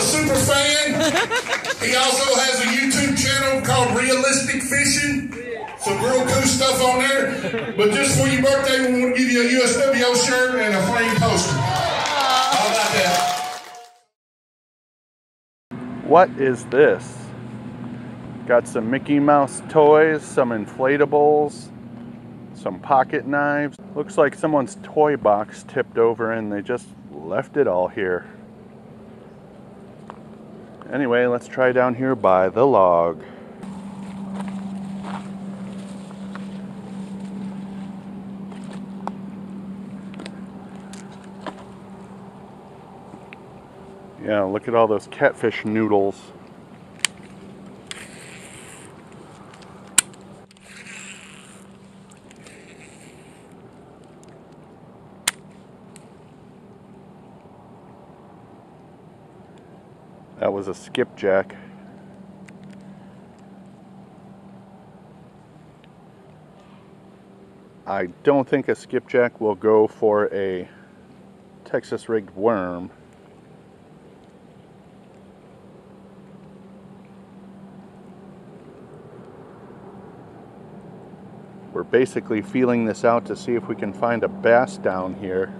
a super fan. he also has a YouTube channel called Realistic Fishing. Some real cool stuff on there. But just for your birthday, we want to give you a USWO shirt and a framed poster. How about that? What is this? Got some Mickey Mouse toys, some inflatables, some pocket knives. Looks like someone's toy box tipped over and they just left it all here. Anyway, let's try down here by the log. Yeah, look at all those catfish noodles. That was a skipjack. I don't think a skipjack will go for a Texas rigged worm. We're basically feeling this out to see if we can find a bass down here.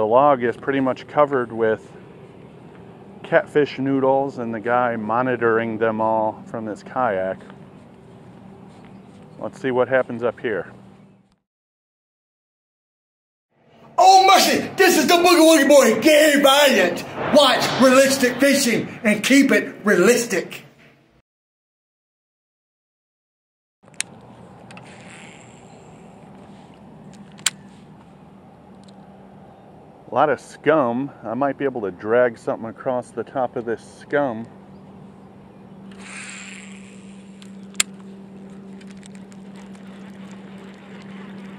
The log is pretty much covered with catfish noodles and the guy monitoring them all from this kayak. Let's see what happens up here. Oh, mercy! This is the Boogie Woogie Boy, Gary Valiant. Watch realistic fishing and keep it realistic. A lot of scum. I might be able to drag something across the top of this scum.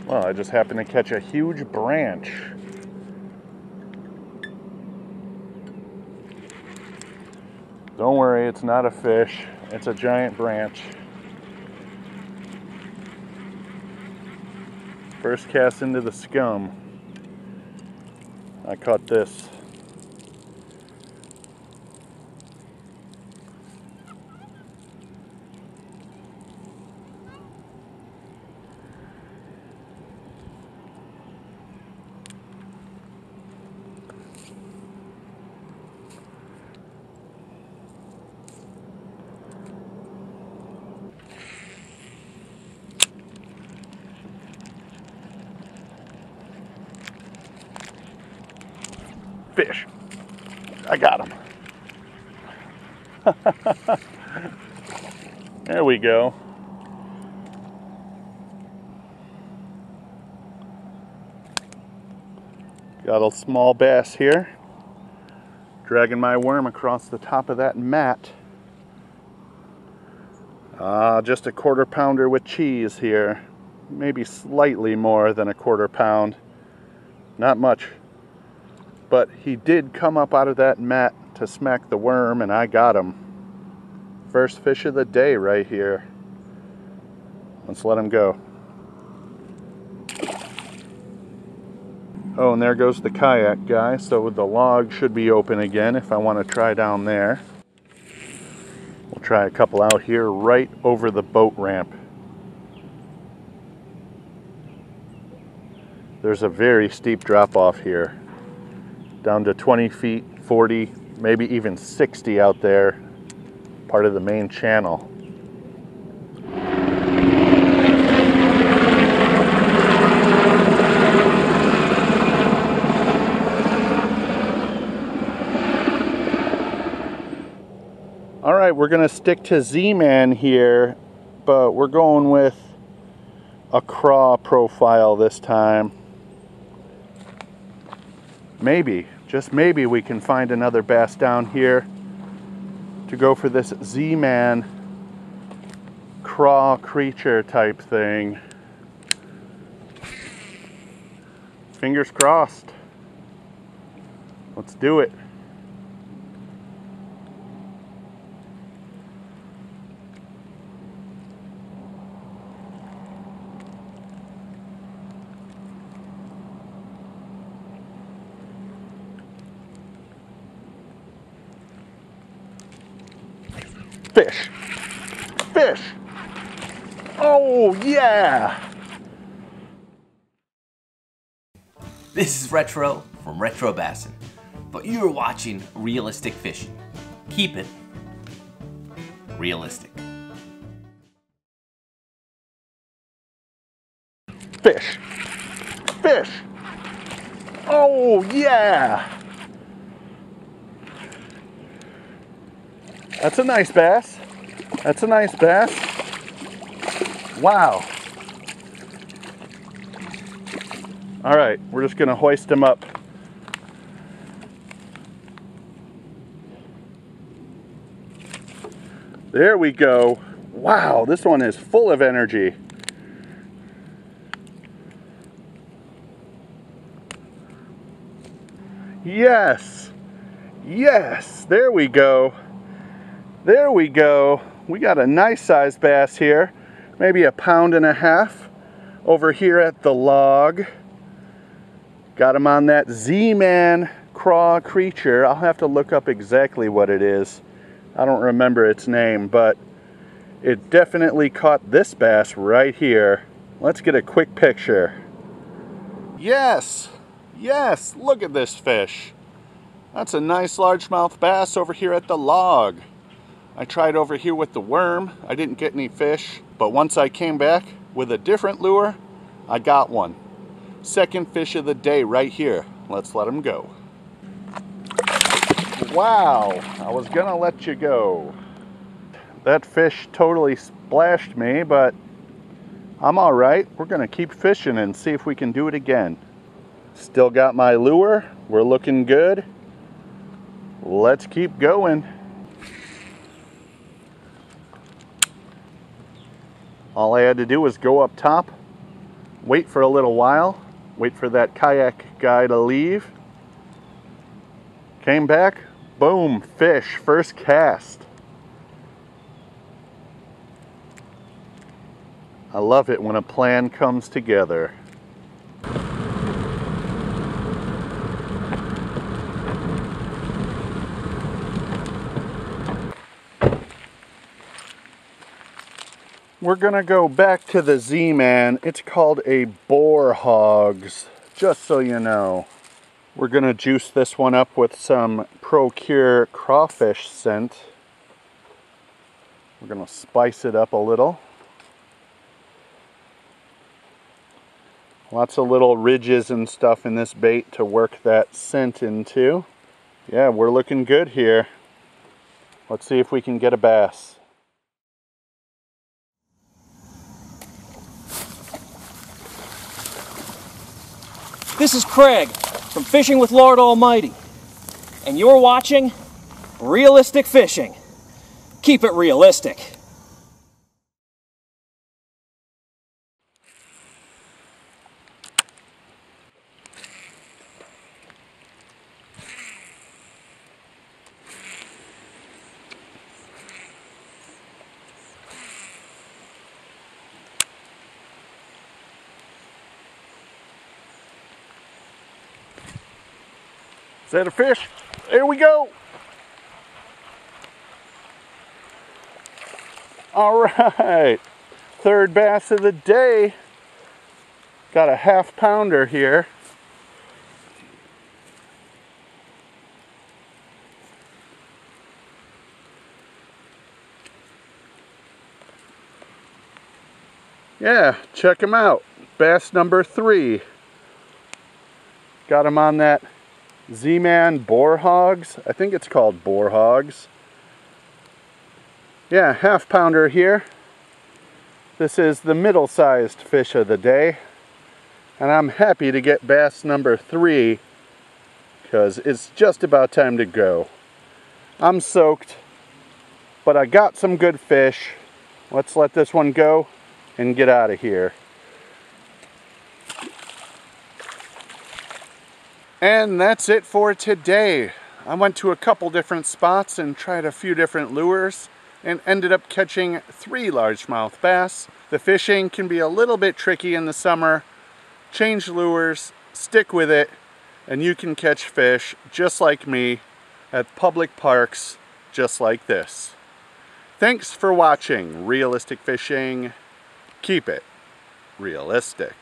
Well, I just happened to catch a huge branch. Don't worry, it's not a fish. It's a giant branch. First cast into the scum. I caught this. Fish. I got him. there we go. Got a small bass here. Dragging my worm across the top of that mat. Ah, uh, just a quarter pounder with cheese here. Maybe slightly more than a quarter pound. Not much. But he did come up out of that mat to smack the worm, and I got him. First fish of the day right here. Let's let him go. Oh, and there goes the kayak guy, so the log should be open again if I want to try down there. We'll try a couple out here right over the boat ramp. There's a very steep drop off here down to 20 feet, 40, maybe even 60 out there, part of the main channel. All right, we're gonna stick to Z-Man here, but we're going with a craw profile this time maybe, just maybe we can find another bass down here to go for this Z-Man craw creature type thing. Fingers crossed. Let's do it. Fish. Fish. Oh, yeah. This is Retro from Retro Bassin, but you're watching Realistic Fishing. Keep it realistic. Fish. Fish. Oh, yeah. That's a nice bass. That's a nice bass. Wow. All right, we're just gonna hoist him up. There we go. Wow, this one is full of energy. Yes. Yes. There we go. There we go. We got a nice sized bass here. Maybe a pound and a half over here at the log. Got him on that Z-Man craw creature. I'll have to look up exactly what it is. I don't remember its name, but it definitely caught this bass right here. Let's get a quick picture. Yes, yes, look at this fish. That's a nice largemouth bass over here at the log. I tried over here with the worm. I didn't get any fish, but once I came back with a different lure, I got one. Second fish of the day right here. Let's let him go. Wow, I was gonna let you go. That fish totally splashed me, but I'm all right. We're gonna keep fishing and see if we can do it again. Still got my lure. We're looking good. Let's keep going. All I had to do was go up top, wait for a little while, wait for that kayak guy to leave. Came back, boom, fish, first cast. I love it when a plan comes together. We're gonna go back to the Z-Man. It's called a Boar Hogz, just so you know. We're gonna juice this one up with some Pro-Cure crawfish scent. We're gonna spice it up a little. Lots of little ridges and stuff in this bait to work that scent into. Yeah, we're looking good here. Let's see if we can get a bass. This is Craig from Fishing with Lord Almighty, and you're watching Realistic Fishing. Keep it realistic. Is that a fish? There we go. All right, third bass of the day. Got a half pounder here. Yeah, check him out. Bass number three. Got him on that Z-Man Boar Hogz. I think it's called Boar Hogz. Yeah, half pounder here. This is the middle-sized fish of the day. And I'm happy to get bass number three because it's just about time to go. I'm soaked, but I got some good fish. Let's let this one go and get out of here. And that's it for today. I went to a couple different spots and tried a few different lures and ended up catching three largemouth bass. The fishing can be a little bit tricky in the summer. Change lures, stick with it, and you can catch fish just like me at public parks just like this. Thanks for watching Realistic Fishing. Keep it realistic.